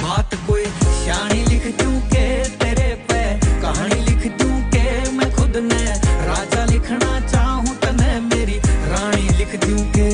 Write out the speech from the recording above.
बात कोई शानी लिख दू के तेरे पे कहानी लिख दू के मैं खुद ने राजा लिखना चाहूँ तने मेरी रानी लिख दू के